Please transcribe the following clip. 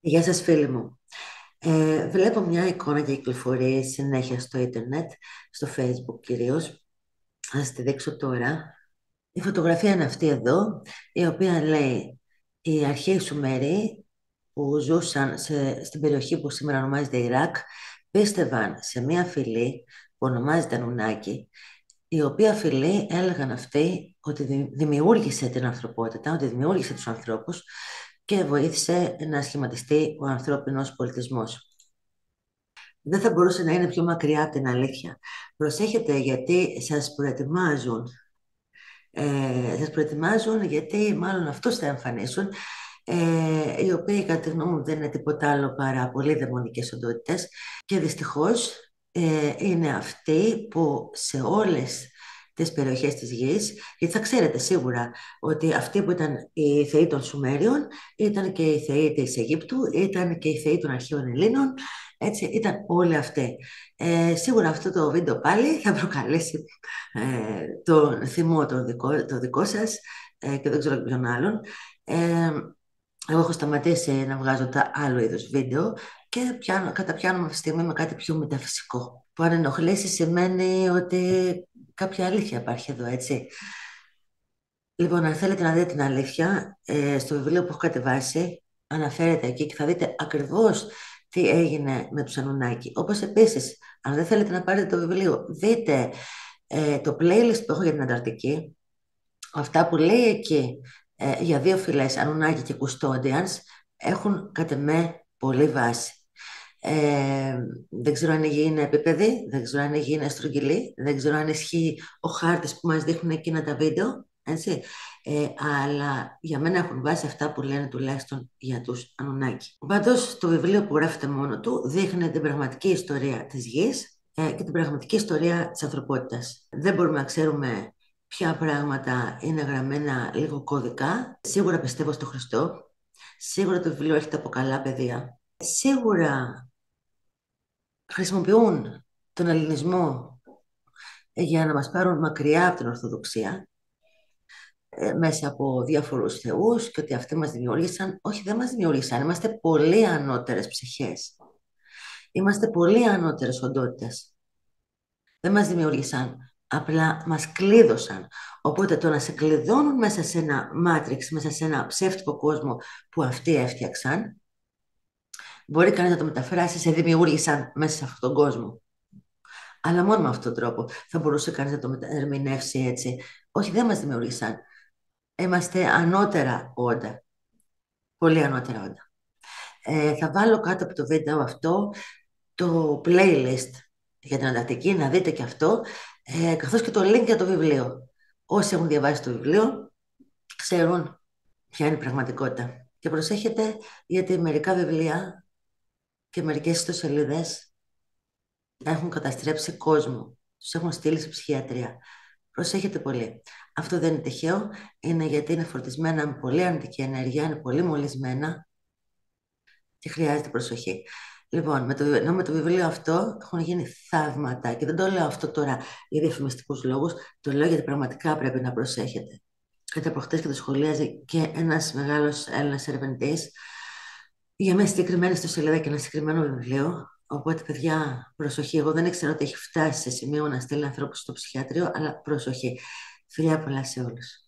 Γεια σας φίλοι μου. Ε, βλέπω μια εικόνα και κυκλοφορεί συνέχεια στο ίντερνετ, στο facebook κυρίως. Θα σας τη δείξω τώρα. Η φωτογραφία είναι αυτή εδώ, η οποία λέει οι αρχαίοι Σουμεροί που ζούσαν σε, στην περιοχή που σήμερα ονομάζεται Ιράκ, πίστευαν σε μια φυλή που ονομάζεται Νουνάκη, η οποία φυλή έλεγαν αυτοί ότι δημιούργησε την ανθρωπότητα, ότι δημιούργησε τους ανθρώπους και βοήθησε να σχηματιστεί ο ανθρώπινος πολιτισμός. Δεν θα μπορούσε να είναι πιο μακριά από την αλήθεια. Προσέχετε γιατί σας προετοιμάζουν. Ε, σας προετοιμάζουν γιατί μάλλον αυτούς θα εμφανίσουν ε, οι οποίοι κατά τη γνώμη μου δεν είναι τίποτα άλλο παρά πολύ δαιμονικές οντότητες και δυστυχώς ε, είναι αυτοί που σε όλες τις περιοχές της γης, γιατί θα ξέρετε σίγουρα ότι αυτοί που ήταν οι θεοί των Σουμέριων ήταν και οι θεοί της Αιγύπτου, ήταν και οι θεοί των αρχαίων Ελλήνων, έτσι ήταν όλοι αυτοί. Ε, σίγουρα αυτό το βίντεο πάλι θα προκαλέσει ε, τον θυμό το δικό, το δικό σας ε, και δεν ξέρω ποιον άλλον. Ε, εγώ έχω σταματήσει να βγάζω τα άλλο είδους βίντεο και πιάνω, καταπιάνομαι αυτή τη στιγμή με κάτι πιο μεταφυσικό. Που αν ενοχλήσει σημαίνει ότι κάποια αλήθεια υπάρχει εδώ, έτσι. Λοιπόν, αν θέλετε να δείτε την αλήθεια, ε, στο βιβλίο που έχω κατεβάσει, αναφέρεται εκεί και θα δείτε ακριβώς τι έγινε με τους Ανουνάκη. Όπως επίσης, αν δεν θέλετε να πάρετε το βιβλίο, δείτε ε, το playlist που έχω για την Ανταρκτική, αυτά που λέει εκεί ε, για δύο φυλές, Ανουνάκη και Custodians, έχουν κατ' εμέ πολύ βάση. Ε, δεν ξέρω αν η γη είναι επίπεδη, δεν ξέρω αν η γη είναι στρογγυλή, δεν ξέρω αν ισχύει ο χάρτης που μας δείχνουν εκείνα τα βίντεο, έτσι. Ε, αλλά για μένα έχουν βάσει αυτά που λένε τουλάχιστον για τους Ανουνάκη. Πάντως το βιβλίο που γράφεται μόνο του δείχνει την πραγματική ιστορία της γης ε, και την πραγματική ιστορία της ανθρωπότητας. Δεν μπορούμε να ξέρουμε ποια πράγματα είναι γραμμένα λίγο κωδικά. Σίγουρα πιστεύω στο Χριστό. Σίγουρα το βιβλίο έρχεται από καλά παιδεία. Σίγουρα χρησιμοποιούν τον ελληνισμό για να μας πάρουν μακριά από την Ορθοδοξία ε, μέσα από διάφορους θεούς και ότι αυτοί μας δημιούργησαν. Όχι, δεν μας δημιούργησαν. Είμαστε πολύ ανώτερες ψυχές. Είμαστε πολύ ανώτερες οντότητες. Δεν μας δημιούργησαν. Απλά μας κλείδωσαν. Οπότε το να σε κλειδώνουν μέσα σε ένα μάτριξ, μέσα σε ένα ψεύτικο κόσμο που αυτοί έφτιαξαν, Μπορεί κανείς να το μεταφράσει σε δημιούργησαν μέσα σε αυτόν τον κόσμο. Αλλά μόνο με αυτόν τον τρόπο θα μπορούσε κανείς να το ερμηνεύσει έτσι. Όχι, δεν μας δημιούργησαν. Είμαστε ανώτερα όντα. Πολύ ανώτερα όντα. Ε, θα βάλω κάτω από το βίντεο αυτό το playlist για την Ανταρκτική, να δείτε και αυτό, ε, καθώς και το link για το βιβλίο. Όσοι έχουν διαβάσει το βιβλίο, ξέρουν ποια είναι η πραγματικότητα. Και προσέχετε, γιατί μερικά βιβλία και μερικές ιστοσελίδες έχουν καταστρέψει κόσμο. Τους έχουν στείλει σε ψυχιατρία. Προσέχετε πολύ. Αυτό δεν είναι τυχαίο. Είναι γιατί είναι φορτισμένα με πολύ αρνητική ενέργεια, είναι πολύ μολυσμένα και χρειάζεται προσοχή. Λοιπόν, με το, ενώ με το βιβλίο αυτό έχουν γίνει θαύματα και δεν το λέω αυτό τώρα για διαφημιστικούς λόγους, το λέω γιατί πραγματικά πρέπει να προσέχετε. Κατά προχτές και το σχολίαζε και ένας μεγάλος Έλληνας ερευνητής για μια συγκεκριμένη στο σελίδα και ένα συγκεκριμένο βιβλίο. Οπότε, παιδιά, προσοχή. Εγώ δεν ήξερα ότι έχει φτάσει σε σημείο να στείλει ανθρώπους στο ψυχιατρίο, αλλά προσοχή. Φιλιά πολλά σε όλους.